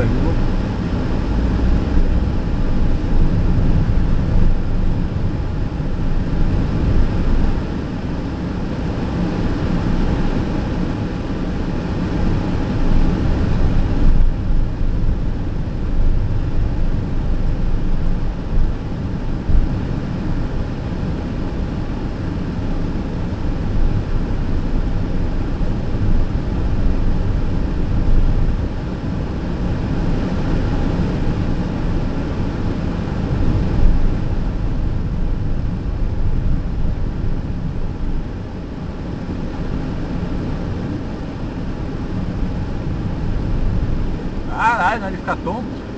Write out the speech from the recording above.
Canada, you look Caralho, ele fica tonto.